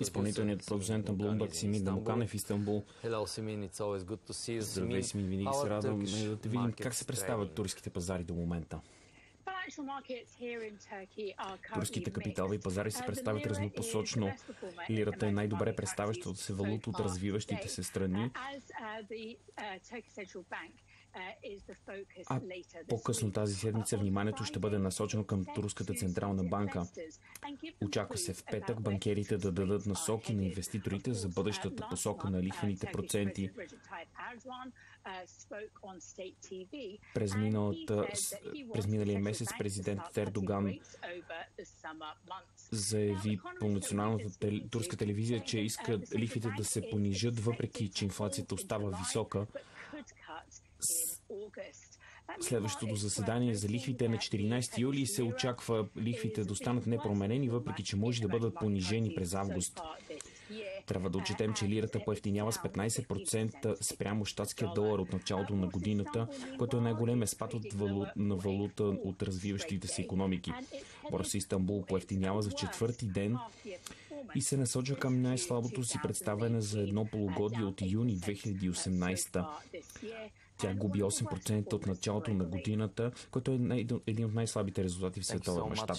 Изпълнителният продуцент на Bloomberg Симин Дамокане в Истанбул. Здравей, Симин, винаги се радвам да те видим как се представят турските пазари до момента. Турските капиталови пазари се представят разнопосочно. Лирата е най-добре представящата се валута от развиващите се страни. А по-късно тази седмица вниманието ще бъде насочено към Турската централна банка. Очаква се в петък банкерите да дадат насоки на инвеститорите за бъдещата посока на лихвените проценти. През, миналата, през миналия месец президент Ердоган заяви по националната турска телевизия, че иска лихвите да се понижат, въпреки че инфлацията остава висока. Следващото заседание за лихвите е на 14 юли се очаква лихвите да останат непроменени, въпреки че може да бъдат понижени през август. Трябва да отчетем, че лирата поевтинява с 15% спрямо щатския долар от началото на годината, което е най-големия спад от валу... на валута от развиващите се економики. Борса Истанбул поевтинява за четвърти ден и се насочва към най-слабото си представяне за едно полугодие от юни 2018. Тя губи 8% от началото на годината, което е един от най-слабите резултати в световен мащаб.